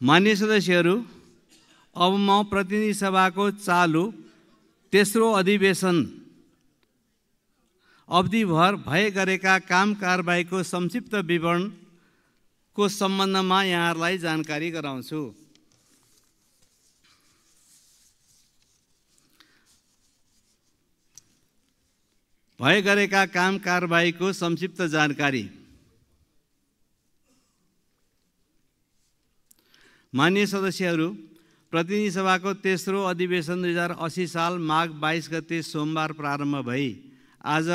मान्य सदस्यहरू अब म प्रतिनिधि सभाको चालु तेस्रो अधिवेशन अवधिभर भए गरेका काम कारबाहीको संक्षिप्त विवरणको सम्बन्धमा यहाँहरूलाई जानकारी गराउँछु। भए गरेका काम कारबाहीको संक्षिप्त जानकारी। मान्य सदस्यहरू प्रतिनिधि सभाको तेस्रो अधिवेशन दुई हजार असी साल माघ बाइस गते सोमबार प्रारम्भ भई। आज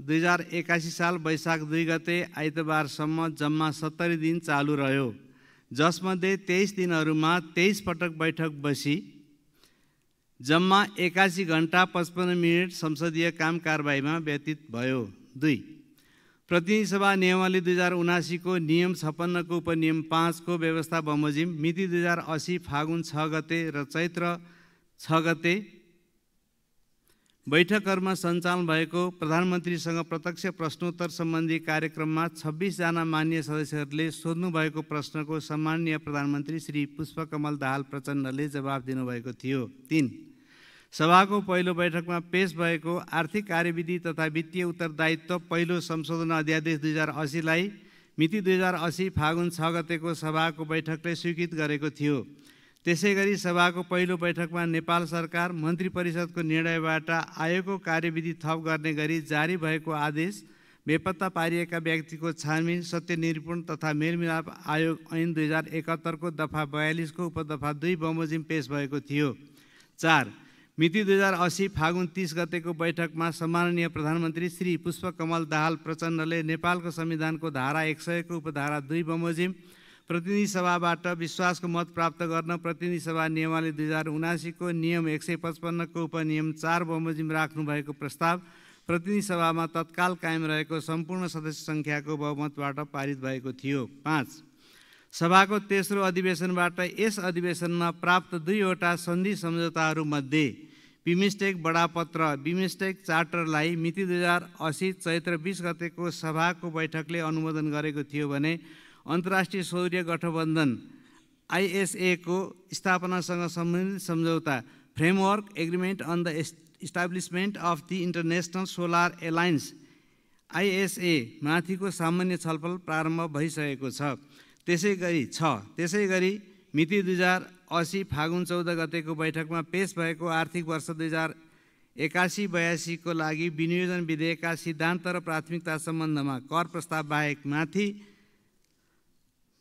दुई हजार एकासी साल वैशाख दुई गते आइतबारसम्म जम्मा सत्तरी दिन चालु रह्यो। जसमध्ये तेइस दिनहरूमा तेइस पटक बैठक बसी जम्मा एकासी घन्टा पचपन्न मिनट संसदीय काम कारबाहीमा व्यतीत भयो। दुई प्रतिनिधि सभा नियमावली दुई हजार उनासीको नियम छप्पन्नको उपनियम पाँचको व्यवस्था बमोजिम मिति दुई हजार असी फागुन छ गते र चैत्र छ गते बैठकहरूमा सञ्चालन भएको प्रधानमन्त्रीसँग प्रत्यक्ष प्रश्नोत्तर सम्बन्धी कार्यक्रममा छब्बिसजना मान्य सदस्यहरूले सोध्नुभएको प्रश्नको सम्माननीय प्रधानमन्त्री श्री पुष्पकमल दाहाल प्रचण्डले जवाब दिनुभएको थियो। तिन सभाको पहिलो बैठकमा पेश भएको आर्थिक कार्यविधि तथा वित्तीय उत्तरदायित्व पहिलो संशोधन अध्यादेश दुई हजार असीलाई मिति दुई हजार असी फागुन छ गतेको सभाको बैठकले स्वीकृत गरेको थियो। त्यसै गरी सभाको पहिलो बैठकमा नेपाल सरकार मन्त्री परिषदको निर्णयबाट आयोगको कार्यविधि थप गर्ने गरी जारी भएको आदेश बेपत्ता पारिएका व्यक्तिको छानबिन सत्य निरूपण तथा मेलमिलाप आयोग ऐन दुई हजार एकहत्तरको दफा बयालिसको उपदफा दुई बमोजिम पेश भएको थियो। चार मिति दुई हजार असी फागुन तिस गतेको बैठकमा सम्माननीय प्रधानमन्त्री श्री पुष्पकमल दाहाल प्रचण्डले नेपालको संविधानको धारा एक सयको उपधारा दुई बमोजिम प्रतिनिधि सभाबाट विश्वासको मत प्राप्त गर्न प्रतिनिधि सभा नियमावली दुई हजार उनासीको नियम एक सय पचपन्नको उपनियम चार बमोजिम राख्नुभएको प्रस्ताव प्रतिनिधि सभामा तत्काल कायम रहेको सम्पूर्ण सदस्य सङ्ख्याको बहुमतबाट पारित भएको थियो। पाँच सभाको तेस्रो अधिवेशनबाट यस अधिवेशनमा प्राप्त दुईवटा सन्धि सम्झौताहरूमध्ये बिमिस्टेक बडापत्र बिमिस्टेक चार्टरलाई मिति दुई हजार असी चैत्र बिस गतेको सभाको बैठकले अनुमोदन गरेको थियो भने अन्तर्राष्ट्रिय सौर्य गठबन्धन आइएसएको स्थापनासँग सम्बन्धित सम्झौता framework agreement on the establishment of the international solar alliance ISA माथिको सामान्य छलफल प्रारम्भ भइसकेको छ। त्यसै गरी छ। त्यसै गरी मिति दुई हजार असी फागुन चौध गतेको बैठकमा पेश भएको आर्थिक वर्ष दुई हजार एकासी बयासीको लागि विनियोजन विधेयकका सिद्धान्त र प्राथमिकता सम्बन्धमा कर प्रस्ताव बाहेक माथि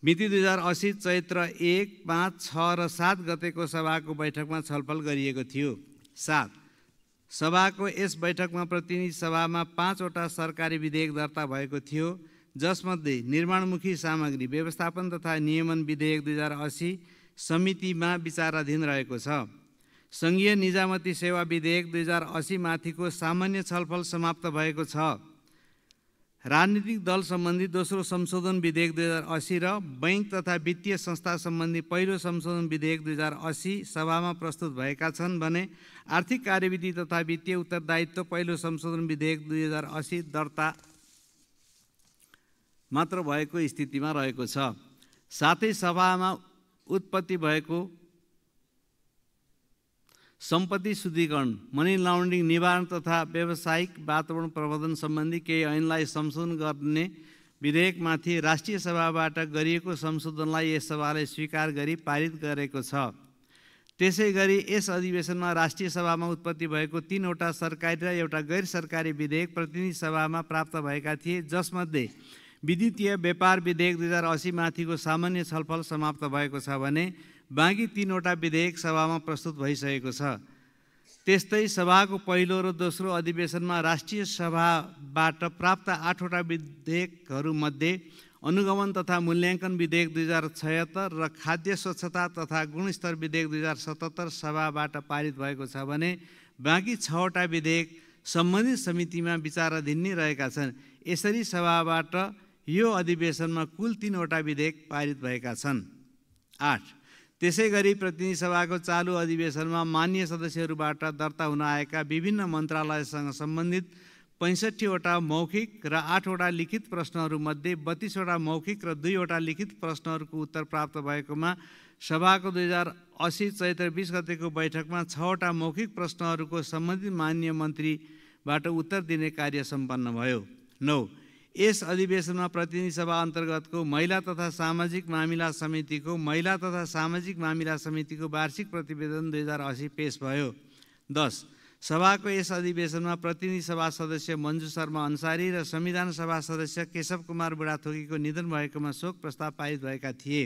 मिति दुई हजार असी चैत्र एक पाँच छ र सात गतेको सभाको बैठकमा छलफल गरिएको थियो। सात। सभाको यस बैठकमा प्रतिनिधि सभामा पाँचवटा सरकारी विधेयक दर्ता भएको थियो जसमध्ये निर्माणमुखी सामग्री व्यवस्थापन तथा नियमन विधेयक दुई हजार असी समितिमा विचाराधीन रहेको छ। सङ्घीय निजामती सेवा विधेयक दुई हजार असी माथिको सामान्य छलफल समाप्त भएको छ। राजनीतिक दल सम्बन्धी दोस्रो संशोधन विधेयक दुई हजार असी र बैङ्क तथा वित्तीय संस्था सम्बन्धी पहिलो संशोधन विधेयक दुई हजार असी सभामा प्रस्तुत भएका छन् भने आर्थिक कार्यविधि तथा वित्तीय उत्तरदायित्व पहिलो संशोधन विधेयक दुई हजार असी दर्ता मात्र भएको स्थितिमा रहेको छ। साथै सभामा उत्पत्ति भएको सम्पत्ति शुद्धिकरण मनी लाउन्ड्रिङ निवारण तथा व्यावसायिक वातावरण प्रबन्धन सम्बन्धी केही ऐनलाई संशोधन गर्ने विधेयकमाथि राष्ट्रिय सभाबाट गरिएको संशोधनलाई यस सभाले स्वीकार गरी पारित गरेको छ। त्यसै गरी यस अधिवेशनमा राष्ट्रिय सभामा उत्पत्ति भएको तिनवटा सरकारी र एउटा गैर सरकारी विधेयक प्रतिनिधि सभामा प्राप्त भएका थिए जसमध्ये विद्युतीय व्यापार विधेयक दुई हजार असी माथिको सामान्य छलफल समाप्त भएको छ भने बाँकी तिनवटा विधेयक सभामा प्रस्तुत भइसकेको छ। त्यस्तै सभाको पहिलो र दोस्रो अधिवेशनमा राष्ट्रिय सभाबाट प्राप्त आठवटा विधेयकहरूमध्ये अनुगमन तथा मूल्याङ्कन विधेयक दुई हजार छयत्तर र खाद्य स्वच्छता तथा गुणस्तर विधेयक दुई हजार सतहत्तर सभाबाट पारित भएको छ भने बाँकी छवटा विधेयक सम्बन्धित समितिमा विचाराधीन नै रहेका छन्। यसरी सभाबाट यो अधिवेशनमा कुल तिनवटा विधेयक पारित भएका छन्। आठ त्यसै गरी प्रतिनिधि सभाको चालु अधिवेशनमा मान्य सदस्यहरूबाट दर्ता हुन आएका विभिन्न मन्त्रालयसँग सम्बन्धित पैँसठीवटा मौखिक र आठवटा लिखित प्रश्नहरूमध्ये बत्तिसवटा मौखिक र दुईवटा लिखित प्रश्नहरूको उत्तर प्राप्त भएकोमा सभाको दुई हजार असी चैत्र बिस गतेको बैठकमा छवटा मौखिक प्रश्नहरूको सम्बन्धित मान्य मन्त्रीबाट उत्तर दिने कार्य सम्पन्न भयो। नौ यस अधिवेशनमा प्रतिनिधि सभा अन्तर्गतको महिला तथा सामाजिक मामिला समितिको महिला तथा सामाजिक मामिला समितिको वार्षिक प्रतिवेदन दुई हजार असी पेस भयो। दस सभाको यस अधिवेशनमा प्रतिनिधि सभा सदस्य मन्जु शर्मा अन्सारी र संविधान सभा सदस्य केशव कुमार बुढाथोकीको निधन भएकोमा शोक प्रस्ताव पारित भएका थिए।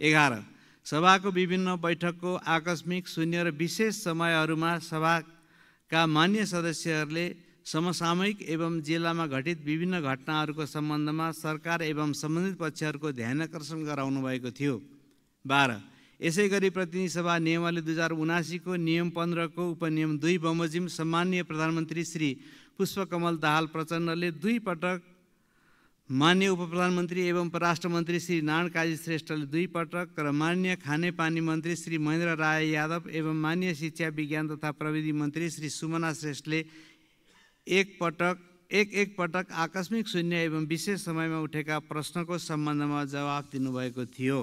एघार सभाको विभिन्न बैठकको आकस्मिक शून्य र विशेष समयहरूमा सभाका मान्य सदस्यहरूले समसामयिक एवं जिल्लामा घटित विभिन्न घटनाहरूको सम्बन्धमा सरकार एवं सम्बन्धित पक्षहरूको ध्यानकर्षण गराउनु भएको थियो। बाह्र यसै गरी प्रतिनिधि सभा नियमावली दुई हजार उनासीको नियम पन्ध्रको उपनियम दुई बमोजिम सम्मान्य प्रधानमन्त्री श्री पुष्पकमल दाहाल प्रचण्डले दुई पटक मान्य उप प्रधानमन्त्री एवं परराष्ट्र मन्त्री श्री नारायण काजी श्रेष्ठले दुई पटक र मान्य खानेपानी मन्त्री श्री महेन्द्र राय यादव एवं मान्य शिक्षा विज्ञान तथा प्रविधि मन्त्री श्री सुमना श्रेष्ठले एक पटक एक एक पटक आकस्मिक शून्य एवं विशेष समयमा उठेका प्रश्नको सम्बन्धमा जवाफ दिनुभएको थियो।